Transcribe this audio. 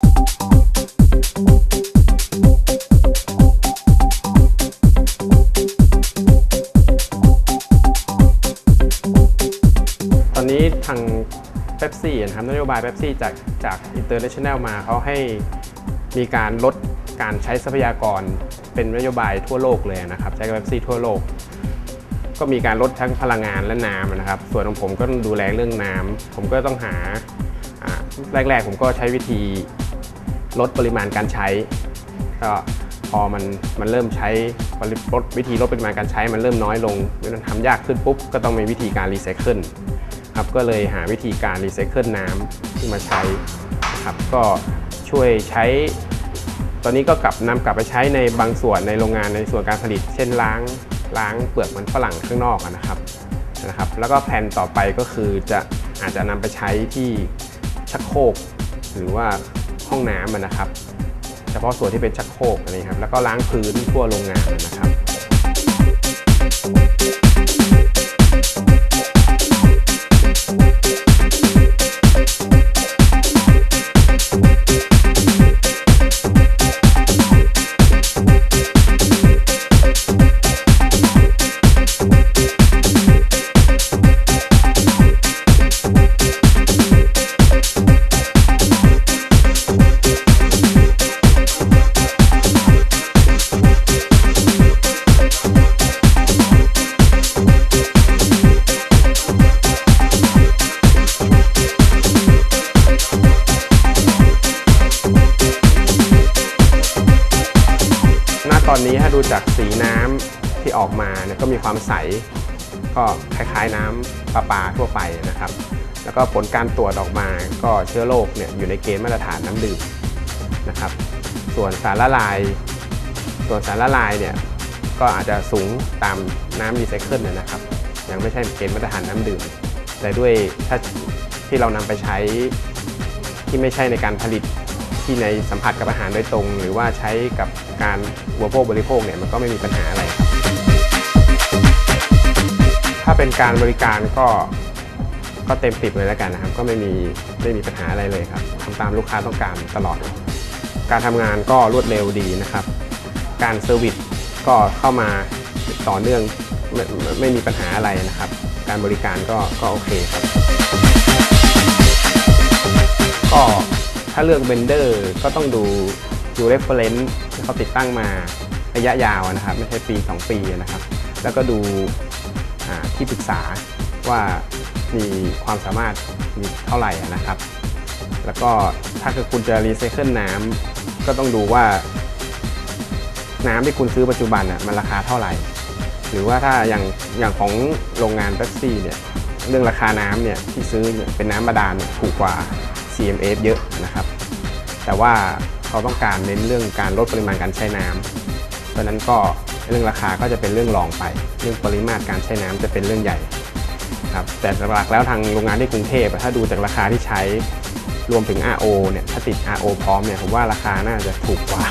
ตอนนี้ทางเ e p ซี่นะครับนโยบายเ e p ซี่จากจาก International มาเขาให้มีการลดการใช้ทรัพยากรเป็นนโยบายทั่วโลกเลยนะครับ ใช้กับเ e p ซี่ทั่วโลก ก็มีการลดทั้งพลังงานและน้ำนะครับ ส่วนของผมก็ดูแลเรื่องน้ำผมก็ต้องหา แรก ๆ ผมก็ใช้วิธีลดปริมาณการใช้ก็พอมันมันเริ่มใช้ลดวิธีลดปริมาณการใช้มันเริ่มน้อยลงมันทำยากขึ้นปุ๊บก็ต้องมีวิธีการรีไซเคิลครับก็เลยหาวิธีการรีไซเคิลน้ำที่มาใช้นะครับก็ช่วยใช้ ตอนนี้ก็กลับนำกลับไปใช้ในบางส่วนในโรงงานในส่วนการผลิต เช่นล้างล้างเปลือกมันฝรั่งข้างนอกนะครับนะครับ แล้วก็แผนต่อไปก็คือจะอาจจะนำไปใช้ที่ ชักโครกหรือว่าห้องน้ำนะครับ เฉพาะส่วนที่เป็นชักโครกนะครับ แล้วก็ล้างพื้นทั่วโรงงานนะครับ ตอนนี้ถ้าดูจากสีน้ำที่ออกมาเนี่ยก็มีความใส ก็คล้ายๆน้ำประปาทั่วไปนะครับ แล้วก็ผลการตรวจออกมาก็เชื้อโรคเนี่ยอยู่ในเกณฑ์มาตรฐานน้ำดื่มนะครับ ส่วนสารละลาย ส่วนสารละลายเนี่ยก็อาจจะสูงตามน้ำรีไซเคิลเนี่ยนะครับ ยังไม่ใช่เกณฑ์มาตรฐานน้ำดื่ม แต่ด้วยถ้าที่เรานำไปใช้ที่ไม่ใช่ในการผลิต ที่ในสัมผัสกับอาหารโดยตรง หรือว่าใช้กับการบริโภคบริโภคเนี่ยมันก็ไม่มีปัญหาอะไรครับ ถ้าเป็นการบริการก็ก็เต็มสิบเลยแล้วกันนะครับ ก็ไม่มีไม่มีปัญหาอะไรเลยครับทำตามลูกค้าต้องการตลอด การทำงานก็รวดเร็วดีนะครับ การ service ก็เข้ามาต่อเนื่องไมไม่ไม่มีปัญหาอะไรนะครับ การบริการก็ก็โอเคครับ ถ้าเลือก vendor ก็ต้องดูดู reference ที่เขาติดตั้งมาระยะยาวนะครับ ไม่ใช่ปี 2 ปีนะครับ แล้วก็ดูที่ปรึกษาว่ามีความสามารถมีเท่าไหร่นะครับ แล้วก็ถ้าเกิดคุณจะรีไซเคิลน้ำก็ต้องดูว่า น้ำที่คุณซื้อปัจจุบันน่ะมันราคาเท่าไหร่ หรือว่าถ้าอย่างอย่างของโรงงานเป๊ปซี่เนี่ยเรื่องราคาน้ำเนี่ยที่ซื้อเนี่ยเป็นน้ำบาดาลเนี่ยถูกกว่า CMF เยอะนะครับ แต่ว่าเขาต้องการเน้นเรื่องการลดปริมาณการใช้น้ำเพราะฉะนั้นก็เรื่องราคาก็จะเป็นเรื่องรองไป เรื่องปริมาตรการใช้น้ำจะเป็นเรื่องใหญ่ครับแต่หลักแล้วทางโรงงานที่กรุงเทพถ้าดูจากราคาที่ใช้รวมถึง RO เนี่ยถ้าติด RO พร้อมเนี่ยผมว่าราคาน่าจะถูกกว่า